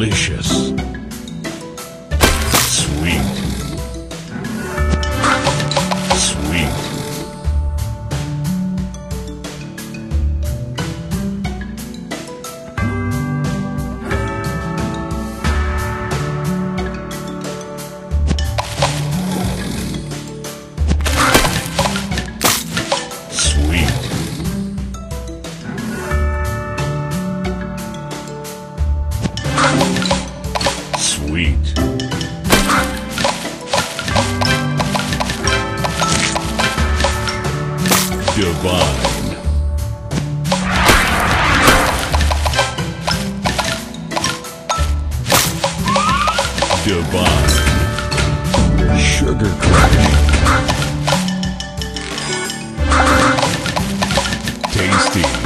Delicious. Sweet. Divine. Divine. Sugar crash. Tasty.